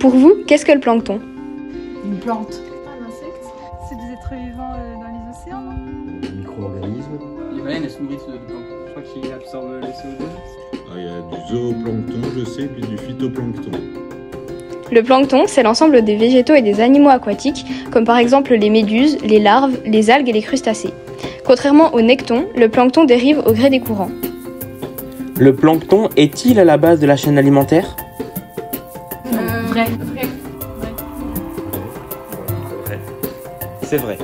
Pour vous, qu'est-ce que le plancton? Une plante. Un insecte C'est des êtres vivants euh, dans les océans, non? Micro-organismes. Les baleines, elles se nourrissent de plancton. Je crois qu'ils absorbent le CO2. Ah, il y a du zooplancton, je sais, puis du phytoplancton. Le plancton, c'est l'ensemble des végétaux et des animaux aquatiques, comme par exemple les méduses, les larves, les algues et les crustacés. Contrairement au necton, le plancton dérive au gré des courants. Le plancton est-il à la base de la chaîne alimentaire? Vrai. Vrai. C'est vrai.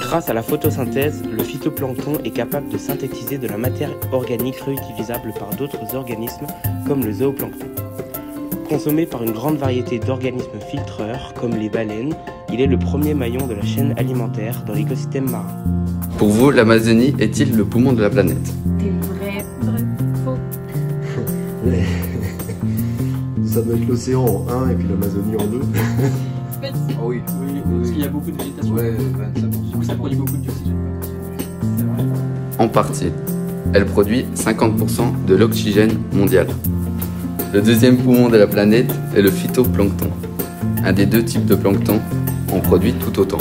Grâce à la photosynthèse, le phytoplancton est capable de synthétiser de la matière organique réutilisable par d'autres organismes comme le zooplancton. Consommé par une grande variété d'organismes filtreurs comme les baleines, il est le premier maillon de la chaîne alimentaire dans l'écosystème marin. Pour vous, l'Amazonie est-il le poumon de la planète? Ça doit être l'océan en 1 et puis l'Amazonie en 2. Ah oui, oui, parce qu'il y a beaucoup de végétation. Ouais, 25%. Donc ça produit beaucoup d'oxygène. En partie. Elle produit 50% de l'oxygène mondial. Le deuxième poumon de la planète est le phytoplancton. Un des deux types de plancton en produit tout autant.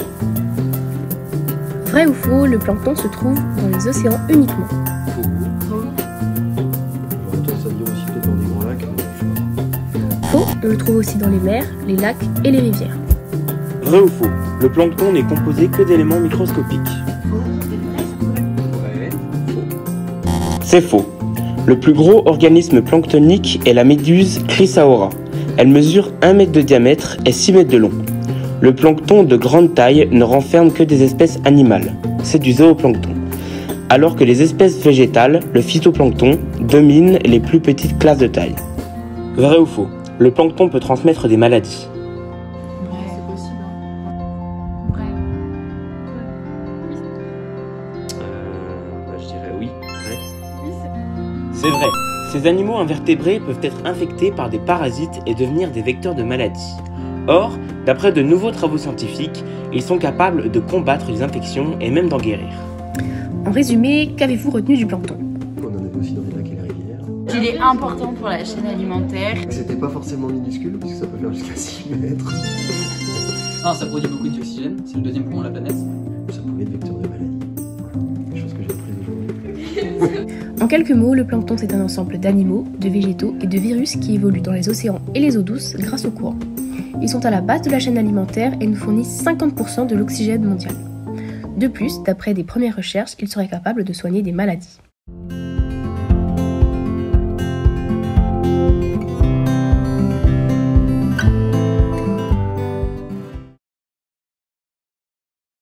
Vrai ou faux, le plancton se trouve dans les océans uniquement. On le trouve aussi dans les mers, les lacs et les rivières. Vrai ou faux Le plancton n'est composé que d'éléments microscopiques. C'est faux. Le plus gros organisme planctonique est la méduse Chrysaora. Elle mesure 1 mètre de diamètre et 6 mètres de long. Le plancton de grande taille ne renferme que des espèces animales. C'est du zooplancton. Alors que les espèces végétales, le phytoplancton, dominent les plus petites classes de taille. Vrai ou faux Le plancton peut transmettre des maladies. Euh, bah, je dirais oui. Vrai. Oui, c'est C'est vrai. Ces animaux invertébrés peuvent être infectés par des parasites et devenir des vecteurs de maladies. Or, d'après de nouveaux travaux scientifiques, ils sont capables de combattre les infections et même d'en guérir. En résumé, qu'avez-vous retenu du plancton? Qu'il est important pour la chaîne alimentaire. C'était pas forcément minuscule, parce que ça peut faire jusqu'à 6 mètres. Ah, ça produit beaucoup d'oxygène. C'est le deuxième poumon de la planète. Ça pouvait être vecteur de maladie. Voilà. Des choses que j'ai apprises aujourd'hui. En quelques mots, le plancton c'est un ensemble d'animaux, de végétaux et de virus qui évoluent dans les océans et les eaux douces grâce au courant. Ils sont à la base de la chaîne alimentaire et nous fournissent 50% de l'oxygène mondial. De plus, d'après des premières recherches, ils seraient capables de soigner des maladies.